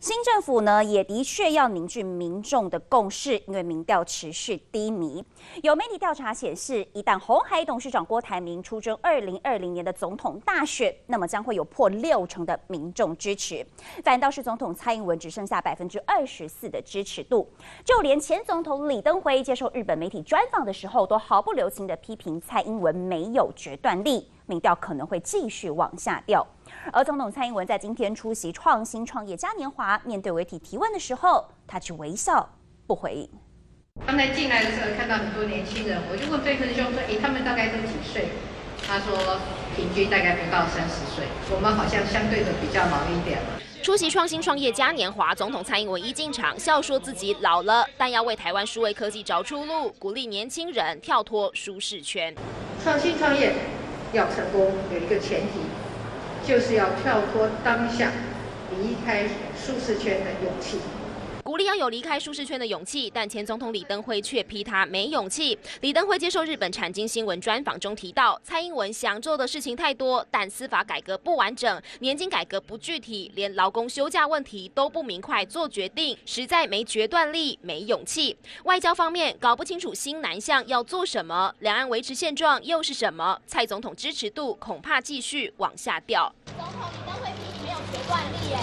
新政府呢，也的确要凝聚民众的共识，因为民调持续低迷。有媒体调查显示，一旦红海董事长郭台铭出征二零二零年的总统大选，那么将会有破六成的民众支持。反倒是总统蔡英文只剩下百分之二十四的支持度。就连前总统李登辉接受日本媒体专访的时候，都毫不留情的批评蔡英文没有决断力。民调可能会继续往下掉，而总统蔡英文在今天出席创新创业嘉年华，面对媒体提问的时候，他却微笑不回应。刚才进来的时候看到很多年轻人，我就问费正兄说：“哎，他们大概都几岁？”他说：“平均大概不到三十岁，我们好像相对的比较老一点了。”出席创新创业嘉年华，总统蔡英文一进场笑说自己老了，但要为台湾数位科技找出路，鼓励年轻人跳脱舒适圈，创新创业。要成功有一个前提，就是要跳脱当下，离开舒适圈的勇气。鼓励要有离开舒适圈的勇气，但前总统李登辉却批他没勇气。李登辉接受日本产经新闻专访中提到，蔡英文想做的事情太多，但司法改革不完整，年金改革不具体，连劳工休假问题都不明快做决定，实在没决断力、没勇气。外交方面搞不清楚新南向要做什么，两岸维持现状又是什么？蔡总统支持度恐怕继续往下掉。总统李登辉批没有决断力，哎，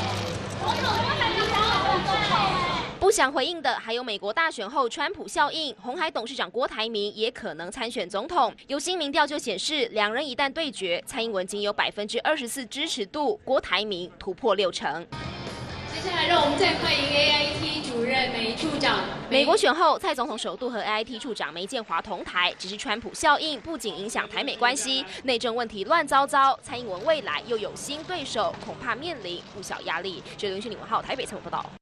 总统还没有不想回应的还有美国大选后川普效应，红海董事长郭台铭也可能参选总统。有新民调就显示，两人一旦对决，蔡英文仅有百分之二十四支持度，郭台铭突破六成。接下来让我们再欢迎 AIT 美国选后，蔡总统首度和 AIT 处长梅建华同台，只是川普效应不仅影响台美关系，内政问题乱糟糟，蔡英文未来又有新对手，恐怕面临不小压力。这是林讯李文浩台北采访报道。